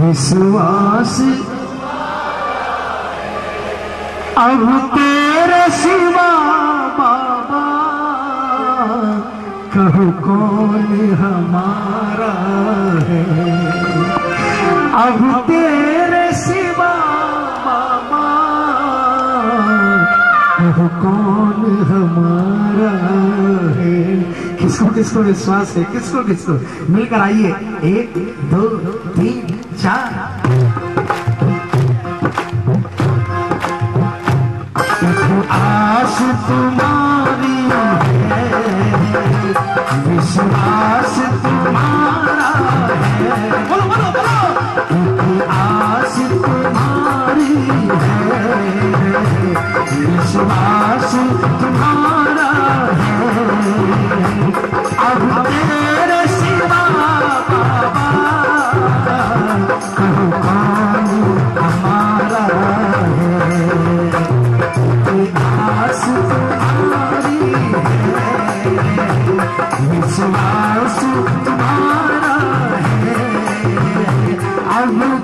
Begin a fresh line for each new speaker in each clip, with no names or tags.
विश्वास। अब तेरे सिवा बाबा, कहो कौन हमारा है? अब तेरे सिवा बाबा, कहो कौन हमारा है किसको किसको विश्वास है? किसको किसको? मिलकर आइए। एक दो तीन चार। आस तुम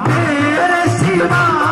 Tere Siva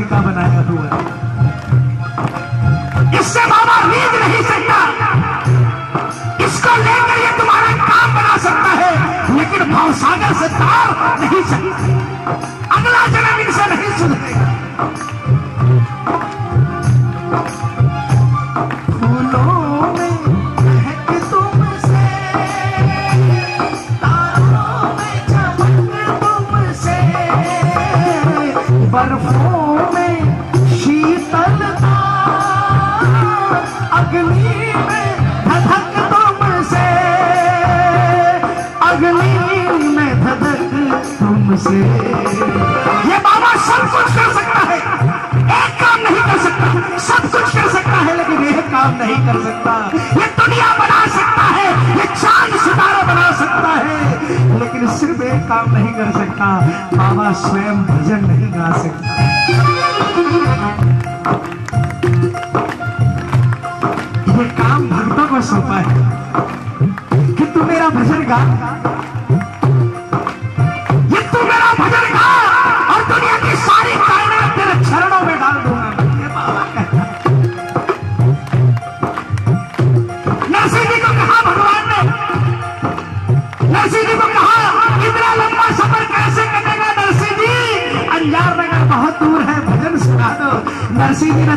का बनाया हुआ है। इससे बाबा नींद नहीं सकता। इसको लेकर ये तुम्हारा काम बना सकता है, लेकिन भावसागर से तार नहीं सकता। ये बाबा सब कुछ कर सकता है। एक काम नहीं कर सकता, सब कुछ कर सकता है, लेकिन एक काम नहीं कर सकता। ये दुनिया बना सकता है, ये चाँद सितारा बना सकता है, लेकिन सिर्फ़ एक काम नहीं कर सकता, बाबा स्वयं भजन नहीं गा सकता। ये काम भक्तों को सौंपा है कि तू मेरा भजन गा।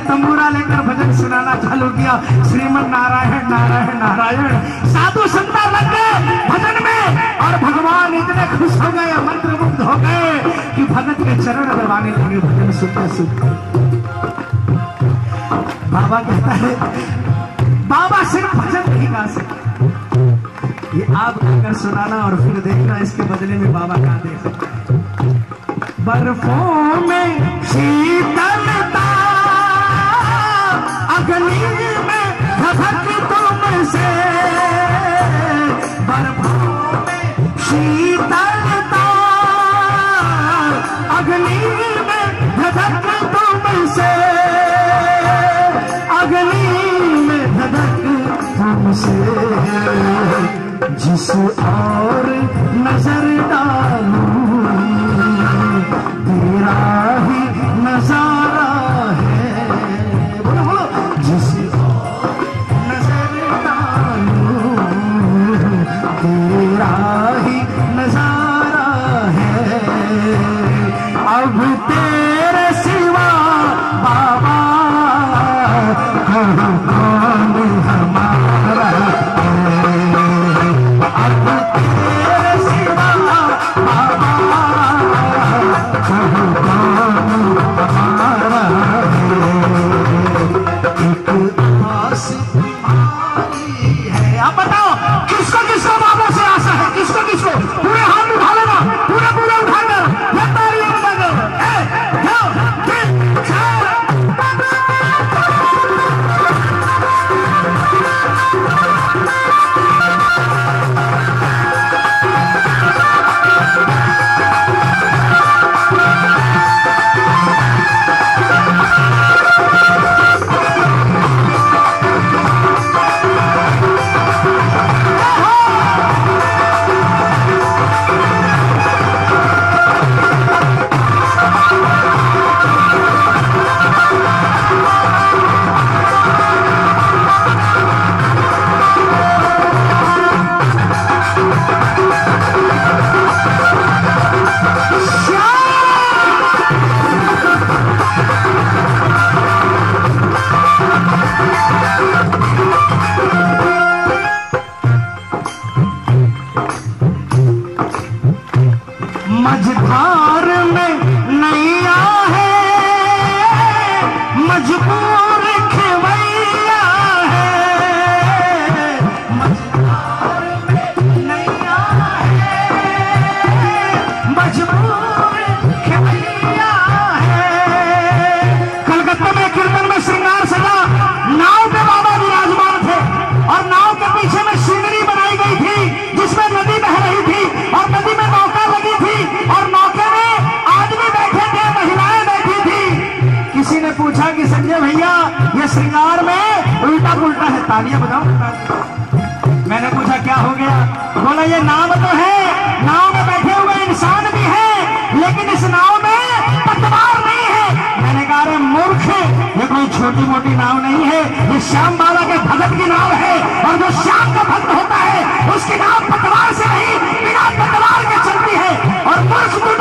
तंबूरा लेकर भजन सुनाना चालू किया। श्रीमन नारायण नारायण नारायण। साधु संता लग गए भजन में और भगवान इतने खुश हो गए मंत्र मुग्ध हो गए कि भगत के चरण दबाने लगे, भजन सुनते सुनते। बाबा कहता है, बाबा सिर्फ़ भजन नहीं गा सकते। ये आप गाकर सुनाना और फिर देखना, इसके बदले में बाबा गा दे सकते बर्फों में शीतलता श्याम बाबा के भगत की नाव है और जो श्याम का भक्त होता है, उसकी नाव पतवार से नहीं, बिना पतवार के चलती है। और मूर्ख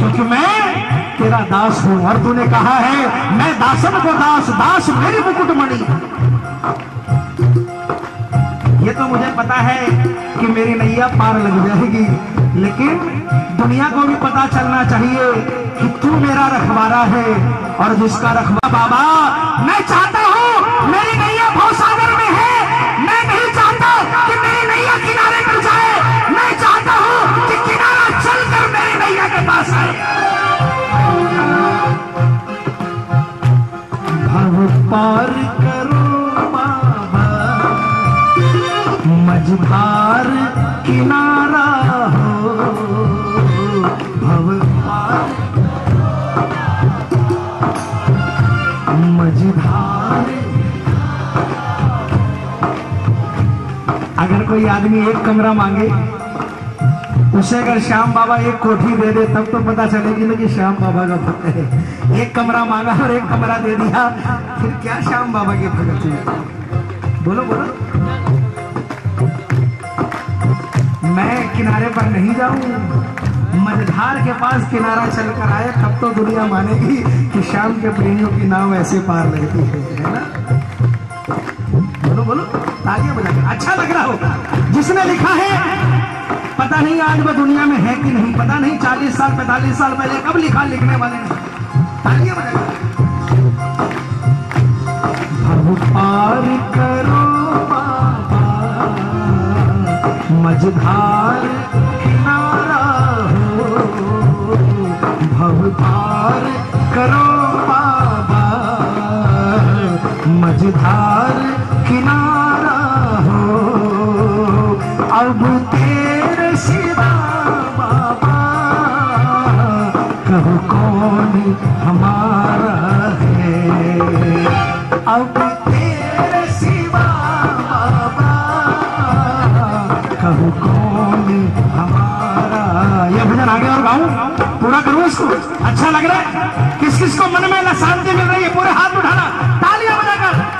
क्योंकि मैं तेरा दास हूँ। और तूने कहा है, मैं दासन को दास दास मेरी मुकुटमणि ये तो मुझे पता है कि मेरी नैया पार लग जाएगी, लेकिन दुनिया को भी पता चलना चाहिए कि तू मेरा रखवारा है, और जिसका रखवा बाबा, मैं चाहता हूँ मेरी नैया भवसागर आदमी एक कमरा मांगे, उसे अगर श्याम बाबा एक कोठी दे दे, तब तो पता चलेगी ना कि श्याम बाबा का भक्त है। एक कमरा मांगा और एक कमरा दे दिया, फिर क्या श्याम बाबा के भगत है? बोलो बोलो। मैं किनारे पर नहीं जाऊँ, मझधार के पास किनारा चलकर आए, तब तो दुनिया मानेगी कि शाम के प्रेमियों की नाव ऐसे पार है है ना? बोलो बोलो। तालियाँ बजाकर अच्छा लग रहा होगा। जिसने लिखा है, पता नहीं आज वो दुनिया में है कि नहीं। पता नहीं चालीस साल, पैंतालीस साल पहले कब लिखा लिखने वाले ने। तालियाँ भव पार करो मझधार किनारा हो। भव पार अब भजन आगे और गाऊं? पूरा करूँ इसको? अच्छा लग रहा है। किस किस को मन में ना शांति मिल रही है? पूरे हाथ उठाना। तालियाँ बजाकर।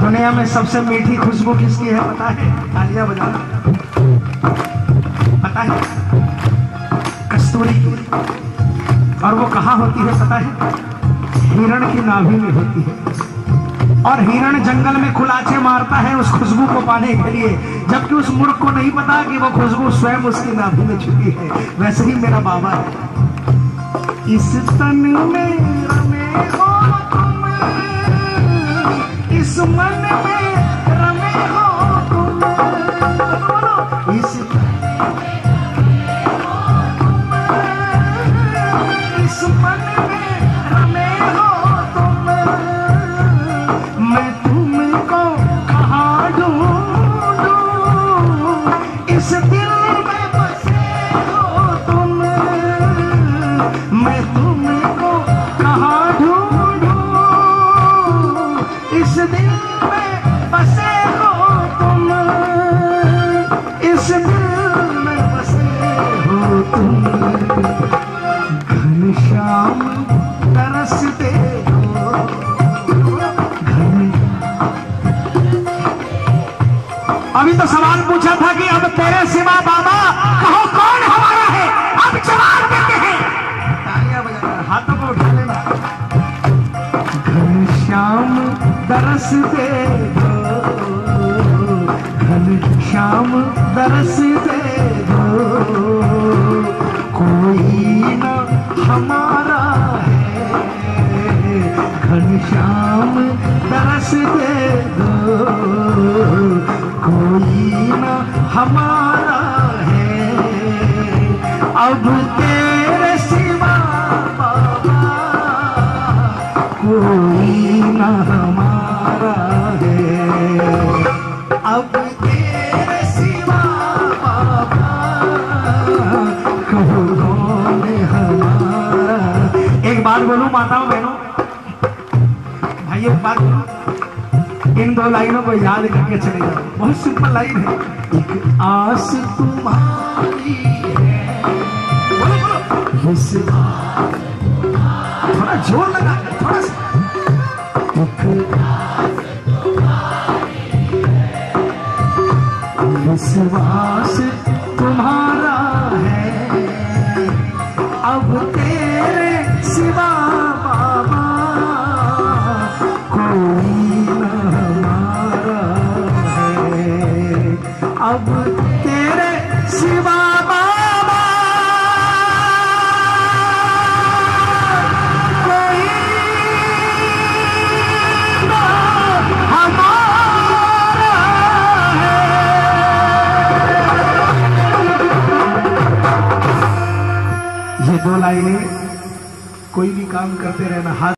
दुनिया में सबसे मीठी खुशबू किसकी है, पता है? तालियाँ बजाना पता है? कस्तूरी। की और वो कहाँ होती है, पता है? हिरण की नाभि में होती है। और हिरण जंगल में खुलाचे मारता है उस खुशबू को पाने के लिए, जबकि उस मूर्ख को नहीं पता कि वो खुशबू स्वयं उसकी नाभि में छुपी है। वैसे ही मेरा बाबा है। इस तन में हो तुम मन में रमे इस अभी तो सवाल पूछा था कि अब तेरे सिवा बाबा, कहो कौन हमारा है? अब जवाब देते हैं। हाथों को उठा लेना। घनश्याम दरसते हो घनश्याम दरसते हो कोई न हमारा है। घनश्याम दरसते हो कोई ना हमारा है। अब तेरे इन दो लाइनों को याद करके चले जाओ। बहुत सिंपल लाइन है। एक आस तुम्हारी थोड़ा ज़ोर लगा थोड़ा सा। विश्वास ये नहीं। कोई भी काम करते रहना हाथ